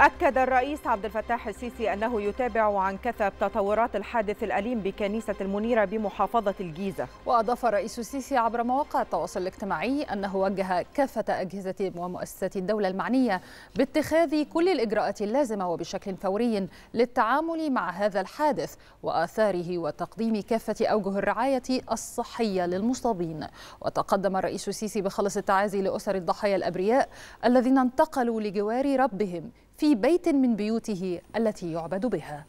أكد الرئيس عبد الفتاح السيسي أنه يتابع عن كثب تطورات الحادث الأليم بكنيسة المنيرة بمحافظة الجيزة. وأضاف الرئيس السيسي عبر مواقع التواصل الاجتماعي أنه وجه كافة أجهزة ومؤسسات الدولة المعنية باتخاذ كل الإجراءات اللازمة وبشكل فوري للتعامل مع هذا الحادث وآثاره وتقديم كافة أوجه الرعاية الصحية للمصابين. وتقدم الرئيس السيسي بخلص التعازي لأسر الضحايا الأبرياء الذين انتقلوا لجوار ربهم في بيت من بيوته التي يعبد بها.